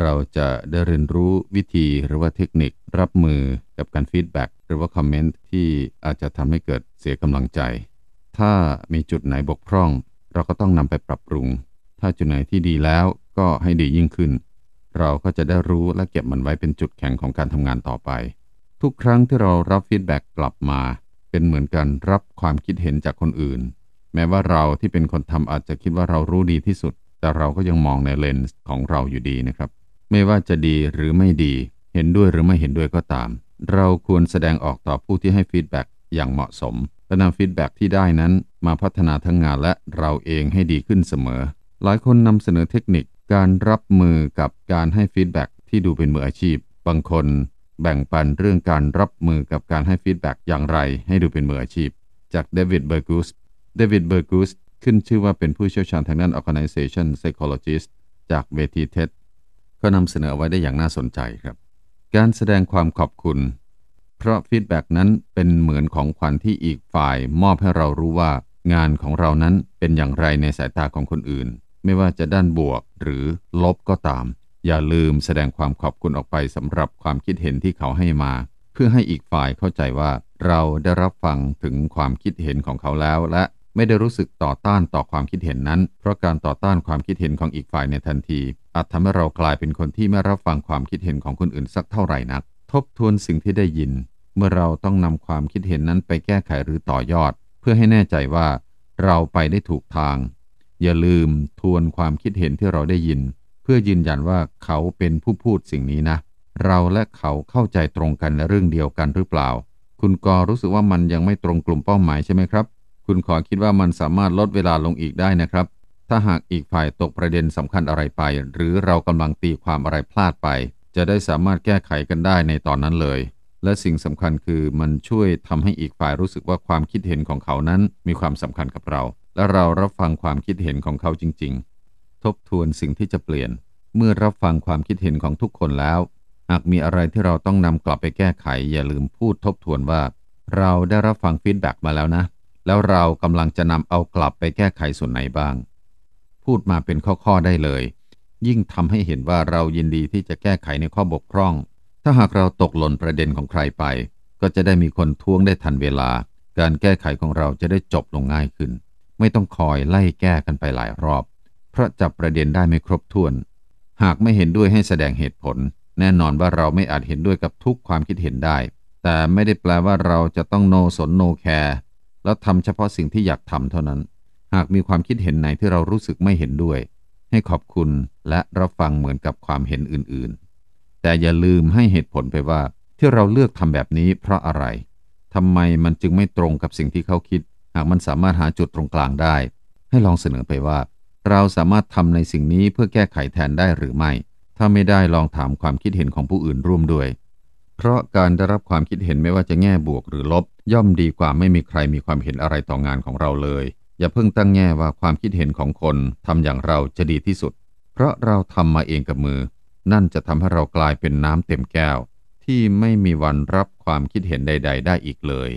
เราจะได้เรียนรู้วิธีหรือว่าเทคนิครับมือกับการ feedback หรือว่าคอมเมนต์ที่อาจจะทำให้เกิดเสียกำลังใจ ถ้ามีจุดไหนบกพร่อง เราก็ต้องนำไปปรับปรุง ถ้าจุดไหนที่ดีแล้วก็ให้ดียิ่งขึ้น เราก็จะได้รู้และเก็บมันไว้เป็นจุดแข็งของการทำงานต่อไป ทุกครั้งที่เรารับ feedback กลับมา เป็นเหมือนการรับความคิดเห็นจากคนอื่น แม้ว่าเราที่เป็นคนทำอาจจะคิดว่าเรารู้ดีที่สุด แต่เราก็ยังมองในเลนส์ของเราอยู่ดีนะครับ ไม่ว่าจะดีหรือไม่ดี เห็นด้วยหรือไม่เห็นด้วยก็ตาม เราควรแสดงออกต่อผู้ที่ให้ feedback อย่างเหมาะสมและนำ feedback ที่ได้นั้น มาพัฒนาทั้งงานและเราเองให้ดีขึ้นเสมอ หลายคนนำเสนอเทคนิคการรับมือกับการให้ feedback ที่ดูเป็นมืออาชีพ บางคนแบ่งปันเรื่องการรับมือกับการให้ feedback อย่างไรให้ดูเป็นมืออาชีพ จากเดวิดเบอร์กูสเดวิดเบอร์กูสขึ้นชื่อว่าเป็นผู้เชี่ยวชาญทางด้าน organization psychologist จากเวที TED ก็นำเสนอไว้ได้อย่างน่าสนใจครับ การแสดงความขอบคุณ เพราะ feedback นั้นเป็นเหมือนของขวัญที่อีกฝ่ายมอบให้เรารู้ว่า งานของเรานั้นเป็นอย่างไรในสายตาของคนอื่น ไม่ว่าจะด้านบวกหรือลบก็ตาม อย่าลืมแสดงความขอบคุณออกไปสำหรับความคิดเห็นที่เขาให้มา เพื่อให้อีกฝ่ายเข้าใจว่า เราได้รับฟังถึงความคิดเห็นของเขาแล้วและ ไม่ได้รู้สึกต่อต้านต่อความคิดเห็นนั้น เพราะการต่อต้านความคิดเห็นของอีกฝ่ายในทันที อาจทำให้เรากลายเป็นคนที่ไม่รับฟังความคิดเห็นของคนอื่นสักเท่าไหร่นัก ทบทวนสิ่งที่ได้ยิน เมื่อเราต้องนำความคิดเห็นนั้นไปแก้ไขหรือต่อยอด เพื่อให้แน่ใจว่า เราไปได้ถูกทาง อย่าลืมทวนความคิดเห็นที่เราได้ยิน เพื่อยืนยันว่าเขาเป็นผู้พูดสิ่งนี้นะ เราและเขาเข้าใจตรงกันในเรื่องเดียวกันหรือเปล่า คุณกอรู้สึกว่ามันยังไม่ตรงกลุ่มเป้าหมายใช่ไหมครับ คุณขอคิดว่ามันสามารถลดเวลาลงอีกได้นะครับ ถ้าหากอีกฝ่ายตกประเด็นสำคัญอะไรไป หรือเรากำลังตีความอะไรพลาดไป จะได้สามารถแก้ไขกันได้ในตอนนั้นเลย และสิ่งสำคัญคือมันช่วยทำให้อีกฝ่ายรู้สึกว่าความคิดเห็นของเขานั้นมีความสำคัญกับเรา และเรารับฟังความคิดเห็นของเขาจริง ๆ ทบทวนสิ่งที่จะเปลี่ยน เมื่อรับฟังความคิดเห็นของทุกคนแล้ว หากมีอะไรที่เราต้องนำกลับไปแก้ไข อย่าลืมพูดทบทวนว่า เราได้รับฟัง feedback มาแล้วนะ แล้วเรากำลังจะนำเอากลับไปแก้ไขส่วนไหนบ้าง พูดมาเป็นข้อๆได้เลย ยิ่งทำให้เห็นว่าเรายินดีที่จะแก้ไขในข้อบกพร่อง ถ้าหากเราตกหล่นประเด็นของใครไป ก็จะได้มีคนท้วงได้ทันเวลา การแก้ไขของเราจะได้จบลงง่ายขึ้น ไม่ต้องคอยไล่แก้กันไปหลายรอบ เพราะจับประเด็นได้ไม่ครบถ้วน หากไม่เห็นด้วยให้แสดงเหตุผล แน่นอนว่าเราไม่อาจเห็นด้วยกับทุกความคิดเห็นได้ แต่ไม่ได้แปลว่าเราจะต้องโนสนโนแคร์ แล้วทำเฉพาะสิ่งที่อยากทำเท่านั้น หากมีความคิดเห็นไหนที่เรารู้สึกไม่เห็นด้วย ให้ขอบคุณและรับฟังเหมือนกับความเห็นอื่นๆ แต่อย่าลืมให้เหตุผลไปว่าที่เราเลือกทำแบบนี้เพราะอะไรทำไมมันจึงไม่ตรงกับสิ่งที่เขาคิด หากมันสามารถหาจุดตรงกลางได้ ให้ลองเสนอไปว่า เราสามารถทำในสิ่งนี้เพื่อแก้ไขแทนได้หรือไม่ ถ้าไม่ได้ลองถามความคิดเห็นของผู้อื่นร่วมด้วย เพราะการได้รับความคิดเห็นไม่ว่าจะแง่บวกหรือลบ ย่อมดีกว่าไม่มีใครมีความเห็นอะไรต่องานของเราเลย อย่าเพิ่งตั้งแง่ว่าความคิดเห็นของคนทำอย่างเราจะดีที่สุด เพราะเราทำมาเองกับมือ นั่นจะทำให้เรากลายเป็นน้ำเต็มแก้ว ที่ไม่มีวันรับความคิดเห็นใด ๆ ได้อีกเลย